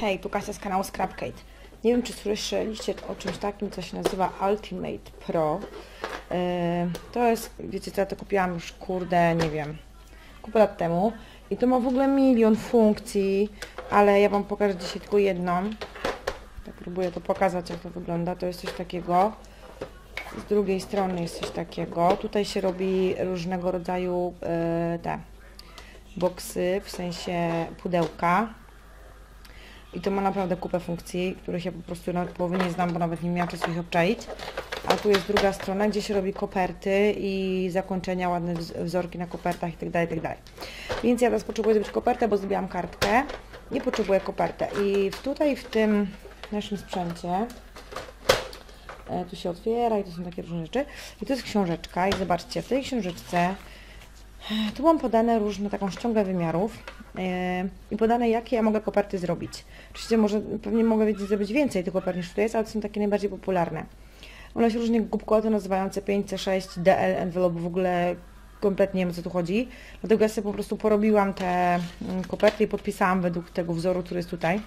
Hej, tu Kasia z kanału Scrapcade. Nie wiem, czy słyszeliście o czymś takim, co się nazywa Ultimate Pro. Yy, to jest, wiecie co, ja to kupiłam już, kurde, nie wiem, kupę lat temu. I to ma w ogóle milion funkcji, ale ja Wam pokażę dzisiaj tylko jedną. Tak próbuję to pokazać, jak to wygląda. To jest coś takiego. Z drugiej strony jest coś takiego. Tutaj się robi różnego rodzaju yy, te boksy, w sensie pudełka. I to ma naprawdę kupę funkcji, których ja po prostu nawet połowy nie znam, bo nawet nie miałam czasu ich obczaić. A tu jest druga strona, gdzie się robi koperty i zakończenia, ładne wz- wzorki na kopertach itd., itd. Więc ja teraz potrzebuję zrobić kopertę, bo zrobiłam kartkę i potrzebuję kopertę. I tutaj w tym naszym sprzęcie e, tu się otwiera i to są takie różne rzeczy. I to jest książeczka i zobaczcie, w tej książeczce tu mam podane różne, taką ściągę wymiarów i podane jakie ja mogę koperty zrobić. Oczywiście może, pewnie mogę wiedzieć, zrobić więcej tych kopert niż tutaj jest, ale to są takie najbardziej popularne. One się różnie głupkowato nazywające 5C6, DL, envelope, w ogóle kompletnie nie wiem o co tu chodzi. Dlatego ja sobie po prostu porobiłam te mm, koperty i podpisałam według tego wzoru, który jest tutaj.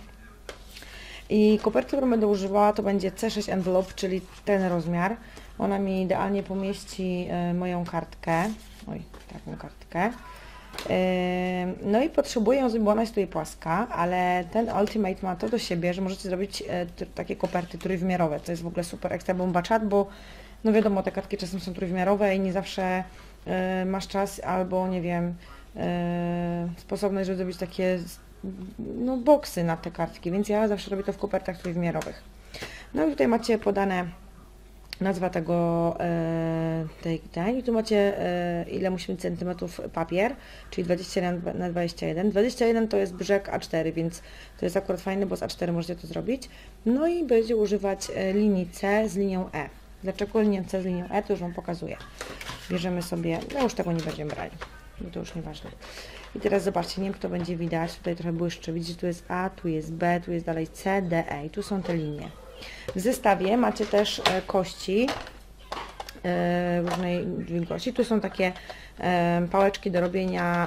I kopertę, którą będę używała, to będzie C6 envelope, czyli ten rozmiar. Ona mi idealnie pomieści e, moją kartkę. Oj, taką kartkę. No i potrzebuję bo ona jest tutaj płaska, ale ten Ultimate ma to do siebie, że możecie zrobić e, takie koperty trójwymiarowe. To jest w ogóle super ekstra bomba czat, bo no wiadomo, te kartki czasem są trójwymiarowe i nie zawsze e, masz czas albo nie wiem, e, sposobność, żeby zrobić takie no, boksy na te kartki, więc ja zawsze robię to w kopertach trójwymiarowych. No i tutaj macie podane nazwa tego e, tej, tej i tu macie e, ile musi mieć centymetrów papier, czyli 21 na 21. 21 to jest brzeg A4, więc to jest akurat fajne, bo z A4 możecie to zrobić. No i będzie używać e, linii C z linią E. Dlaczego linię C z linią E, to już Wam pokazuję. Bierzemy sobie, no już tego nie będziemy brali, bo to już nieważne. I teraz zobaczcie, nie wiem, czy to będzie widać, tutaj trochę błyszczy, widzicie, tu jest A, tu jest B, tu jest dalej C, D, E i tu są te linie. W zestawie macie też e, kości e, różnej wielkości. Tu są takie e, pałeczki do robienia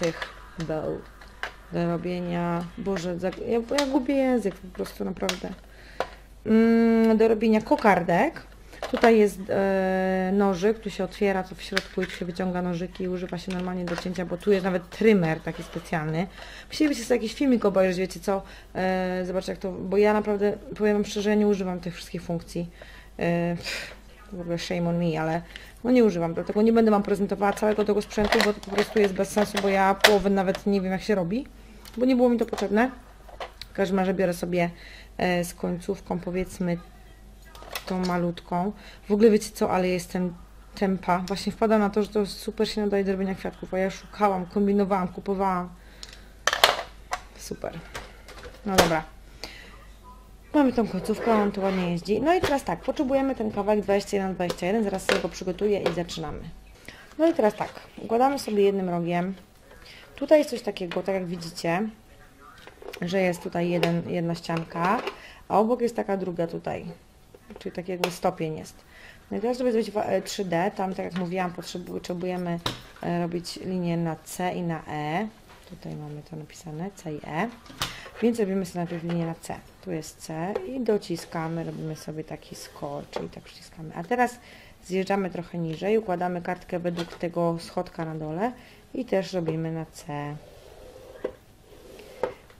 tych bow, do robienia, Boże, ja, ja gubię język po prostu naprawdę, mm, do robienia kokardek. Tutaj jest e, nożyk, tu się otwiera to w środku i tu się wyciąga nożyki i używa się normalnie do cięcia, bo tu jest nawet trymer taki specjalny. Musielibyście sobie jakiś filmik obejrzeć, wiecie co, e, zobaczcie jak to, bo ja naprawdę, powiem wam szczerze, nie używam tych wszystkich funkcji. E, w ogóle shame on me, ale no nie używam, dlatego nie będę Wam prezentowała całego tego sprzętu, bo to po prostu jest bez sensu, bo ja połowy nawet nie wiem jak się robi, bo nie było mi to potrzebne. W każdym razie biorę sobie e, z końcówką powiedzmy tą malutką. W ogóle wiecie co, ale jestem tempa. Właśnie wpadam na to, że to super się nadaje do robienia kwiatków, a ja szukałam, kombinowałam, kupowałam. Super. No dobra. Mamy tą końcówkę, on tu ładnie jeździ. No i teraz tak, potrzebujemy ten kawałek 21 21 zaraz sobie go przygotuję i zaczynamy. No i teraz tak, układamy sobie jednym rogiem. Tutaj jest coś takiego, tak jak widzicie, że jest tutaj jeden, jedna ścianka, a obok jest taka druga tutaj, czyli tak jakby stopień jest. No i teraz, żeby zrobić wa- e, 3D, tam tak jak mówiłam, potrzebu- potrzebujemy e, robić linię na C i na E. Tutaj mamy to napisane, C i E. Więc robimy sobie najpierw linię na C. Tu jest C i dociskamy, robimy sobie taki skor, czyli tak przyciskamy. A teraz zjeżdżamy trochę niżej, układamy kartkę według tego schodka na dole i też robimy na C.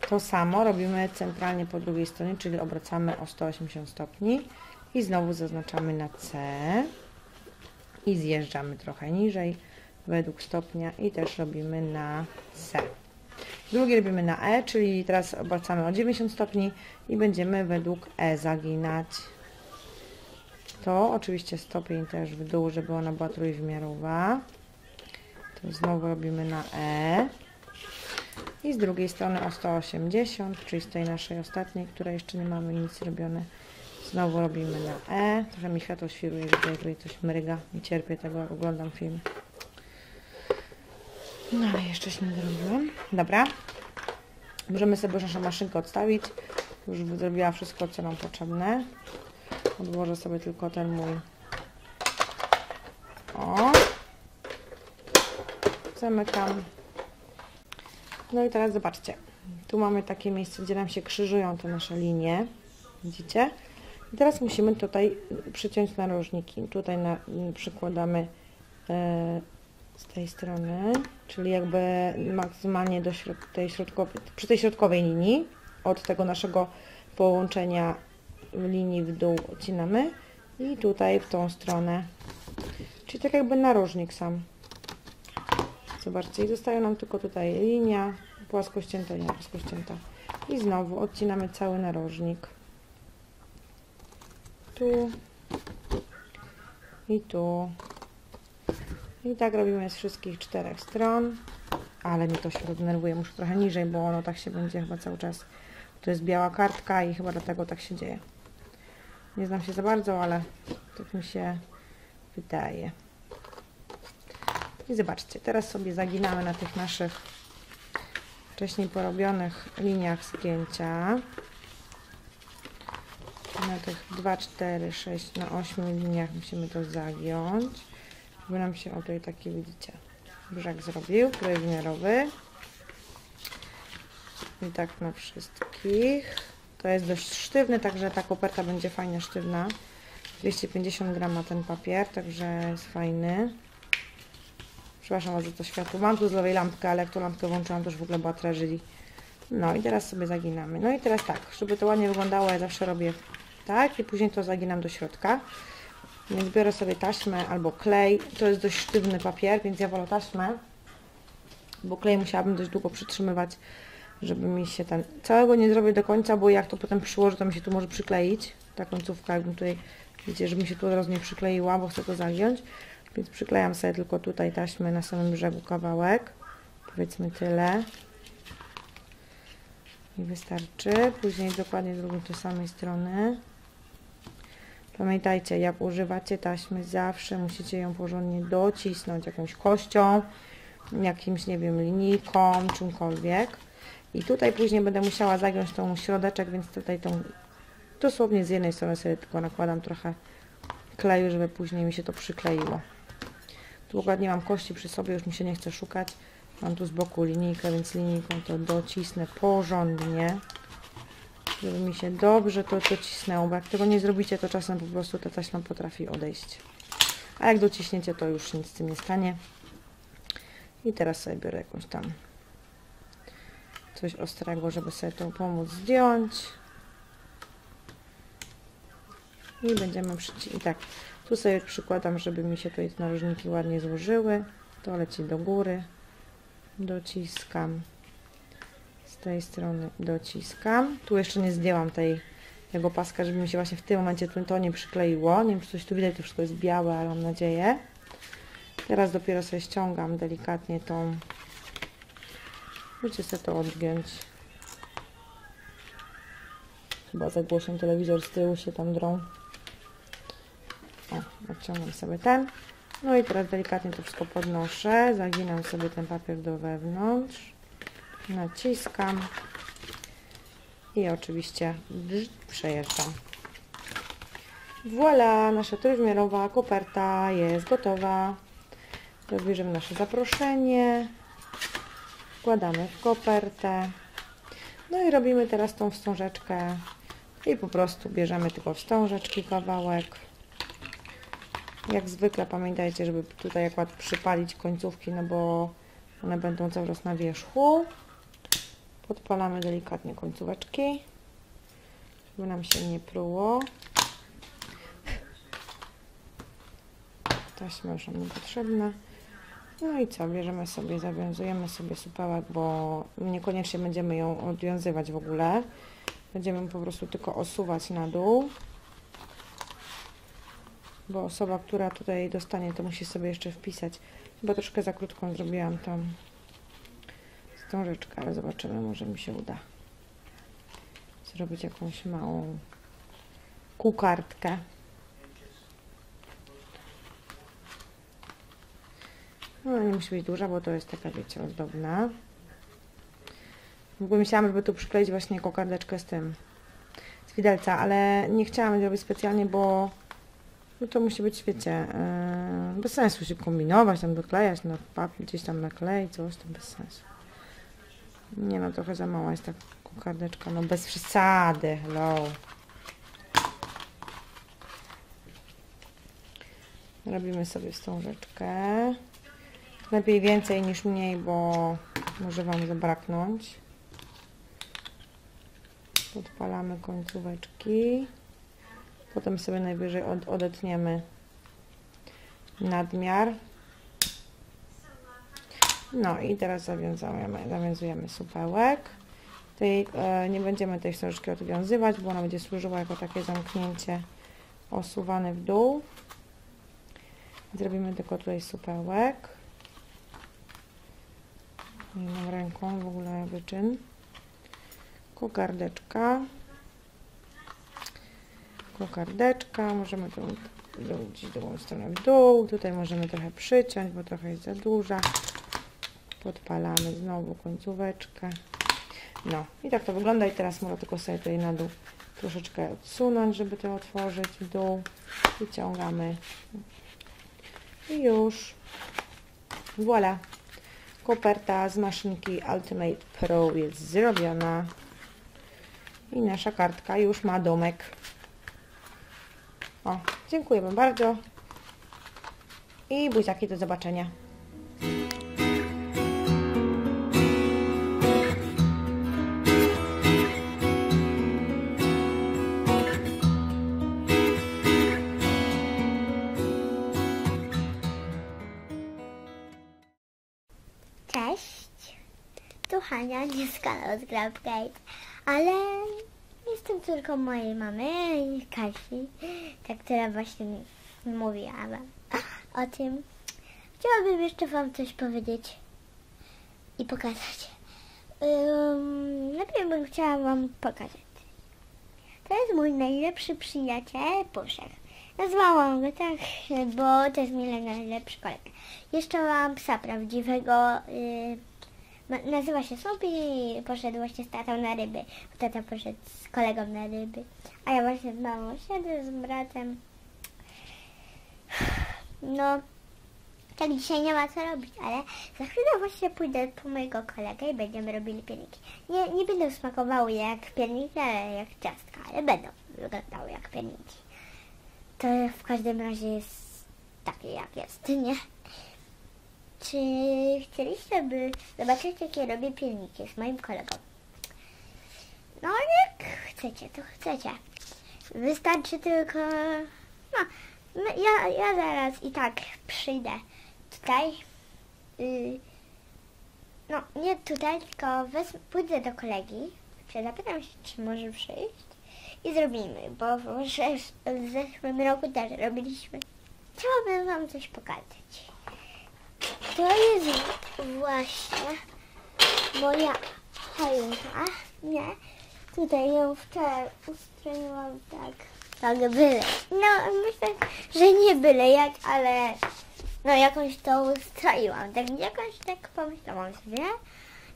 To samo robimy centralnie po drugiej stronie, czyli obracamy o 180 stopni i znowu zaznaczamy na C i zjeżdżamy trochę niżej według stopnia i też robimy na C. Drugi robimy na E, czyli teraz obracamy o 90 stopni i będziemy według E zaginać. To oczywiście stopień też w dół, żeby ona była trójwymiarowa. To znowu robimy na E. I z drugiej strony o 180, czyli z tej naszej ostatniej, której jeszcze nie mamy nic robione. Znowu robimy na E. Trochę mi światło świruje, widzę, tutaj coś mryga. Nie cierpię tego, oglądam film. No ale jeszcze się nie zrobiłam. Dobra. Możemy sobie już naszą maszynkę odstawić. Już zrobiła wszystko, co nam potrzebne. Odłożę sobie tylko ten mój. O. Zamykam. No i teraz zobaczcie. Tu mamy takie miejsce, gdzie nam się krzyżują te nasze linie. Widzicie? I teraz musimy tutaj przyciąć narożniki. Tutaj na, przykładamy e, z tej strony, czyli jakby maksymalnie do środ tej środkowej, przy tej środkowej linii, od tego naszego połączenia linii w dół odcinamy i tutaj w tą stronę. Czyli tak jakby narożnik sam. Zobaczcie, i zostaje nam tylko tutaj linia płaskościęta, linia płaskościęta. I znowu odcinamy cały narożnik. Tu i tu. I tak robimy z wszystkich czterech stron. Ale mi to się denerwuje, muszę trochę niżej, bo ono tak się będzie chyba cały czas. To jest biała kartka i chyba dlatego tak się dzieje. Nie znam się za bardzo, ale tak mi się wydaje. I zobaczcie, teraz sobie zaginamy na tych naszych wcześniej porobionych liniach zgięcia. Na tych 2, 4, 6, na 8 liniach musimy to zagiąć. Żeby nam się o tutaj taki, widzicie, brzeg zrobił, trójwymiarowy. I tak na wszystkich. To jest dość sztywny, także ta koperta będzie fajnie sztywna. 250 gram ma ten papier, także jest fajny. Przepraszam za to światło. Mam tu z lewej lampkę, ale jak lampkę włączyłam, to już w ogóle była tragedia. No i teraz sobie zaginamy. No i teraz tak, żeby to ładnie wyglądało, ja zawsze robię tak i później to zaginam do środka. Więc biorę sobie taśmę albo klej. To jest dość sztywny papier, więc ja wolę taśmę, bo klej musiałabym dość długo przytrzymywać, żeby mi się ten... Całego nie zrobię do końca, bo jak to potem przyłożę, to mi się tu może przykleić. Ta końcówka, jakbym tutaj, widzicie, żeby mi się tu od razu nie przykleiła, bo chcę to zagiąć. Więc przyklejam sobie tylko tutaj taśmę na samym brzegu kawałek. Powiedzmy tyle. I wystarczy. Później dokładnie z samej strony. Pamiętajcie, jak używacie taśmy, zawsze musicie ją porządnie docisnąć jakąś kością, jakimś, nie wiem, linijką, czymkolwiek. I tutaj później będę musiała zagiąć tą środeczek, więc tutaj tą dosłownie z jednej strony sobie tylko nakładam trochę kleju, żeby później mi się to przykleiło. Tu ładnie mam kości przy sobie, już mi się nie chce szukać. Mam tu z boku linijkę, więc linijką to docisnę porządnie żeby mi się dobrze to docisnęło, bo jak tego nie zrobicie, to czasem po prostu ta taśma potrafi odejść. A jak dociśniecie, to już nic z tym nie stanie. I teraz sobie biorę jakąś tam coś ostrego, żeby sobie to pomóc zdjąć. I będziemy przyci... I tak, tu sobie przykładam, żeby mi się tutaj narożniki ładnie złożyły. To leci do góry. Dociskam tej strony dociskam. Tu jeszcze nie zdjęłam tej, tego paska, żeby mi się właśnie w tym momencie to nie przykleiło. Nie wiem, czy coś tu widać, to wszystko jest białe, ale mam nadzieję. Teraz dopiero sobie ściągam delikatnie tą... Możecie sobie to odgiąć. Chyba za głośno telewizor z tyłu się tam drą. O, odciągam sobie ten. No i teraz delikatnie to wszystko podnoszę. Zaginam sobie ten papier do wewnątrz naciskam i oczywiście przejeżdżam. Voilà, nasza trójwymiarowa koperta jest gotowa. Dobierzemy nasze zaproszenie, wkładamy w kopertę. No i robimy teraz tą wstążeczkę i po prostu bierzemy tylko wstążeczki kawałek. Jak zwykle pamiętajcie, żeby tutaj akurat przypalić końcówki, no bo one będą cały czas na wierzchu. Podpalamy delikatnie końcóweczki, żeby nam się nie pruło. Taśma już nam niepotrzebna. No i co, bierzemy sobie, zawiązujemy sobie supełek, bo niekoniecznie będziemy ją odwiązywać w ogóle. Będziemy po prostu tylko osuwać na dół. Bo osoba, która tutaj dostanie, to musi sobie jeszcze wpisać. Chyba troszkę za krótką zrobiłam tam wstążeczkę, ale zobaczymy, może mi się uda zrobić jakąś małą kukartkę. No nie musi być duża, bo to jest taka, wiecie, ozdobna. W ogóle myślałam, żeby tu przykleić właśnie kokardeczkę z tym, z widelca, ale nie chciałam zrobić specjalnie, bo no to musi być, wiecie, yy, bez sensu się kombinować, tam doklejać na papier, gdzieś tam naklej, coś tam bez sensu. Nie no, trochę za mała jest ta kokardeczka. No bez przesady, hello. Robimy sobie wstążeczkę. Lepiej więcej niż mniej, bo może Wam zabraknąć. Podpalamy końcóweczki. Potem sobie najwyżej od, odetniemy nadmiar. No i teraz zawiązujemy, zawiązujemy supełek. Tej, e, nie będziemy tej wstążki odwiązywać, bo ona będzie służyła jako takie zamknięcie osuwane w dół. Zrobimy tylko tutaj supełek. Nie mam ręką w ogóle wyczyn. Kokardeczka. Kokardeczka. Możemy tą drugą stronę w dół. Tutaj możemy trochę przyciąć, bo trochę jest za duża. Podpalamy znowu końcóweczkę. No i tak to wygląda i teraz można tylko sobie tutaj na dół troszeczkę odsunąć, żeby to otworzyć w dół. Wyciągamy i już. Voilà. Koperta z maszynki Ultimate Pro jest zrobiona. I nasza kartka już ma domek. O, dziękuję bardzo. I buziaki do zobaczenia. Tu Hania, nie z ale jestem córką mojej mamy, Kasi, ta, która właśnie mi mówiła o tym. Chciałabym jeszcze wam coś powiedzieć i pokazać. Um, najpierw bym chciała wam pokazać. To jest mój najlepszy przyjaciel Puszek. Nazwałam go tak, bo to jest mój najlepszy kolega. Jeszcze mam psa prawdziwego. Yy, nazywa się Snoopy i poszedł właśnie z tatą na ryby. Tata poszedł z kolegą na ryby. A ja właśnie z mamą siedzę z bratem. No, tak dzisiaj nie ma co robić, ale za chwilę właśnie pójdę po mojego kolegę i będziemy robili pierniki. Nie, nie będą smakowały jak pierniki, ale jak ciastka, ale będą wyglądały jak pierniki. To w każdym razie jest takie jak jest, nie? Czy chcieliście by zobaczyć jakie robię pierniki z moim kolegą? No jak chcecie, to chcecie. Wystarczy tylko... No, ja, ja zaraz i tak przyjdę tutaj. No, nie tutaj, tylko pójdę do kolegi, czy zapytam się, czy może przyjść i zrobimy, bo w, w zeszłym roku też robiliśmy. Chciałabym wam coś pokazać. To jest właśnie moja choinka. Nie, tutaj ją wczoraj ustroiłam tak, tak byle. No, myślę, że nie byle jak, ale no jakąś to ustroiłam. Tak jakoś tak pomyślałam sobie,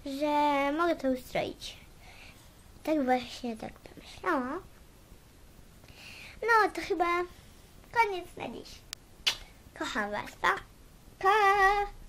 że mogę to ustroić. Tak właśnie tak pomyślałam. No, to chyba koniec na dziś. Kocham Was, pa! Pa!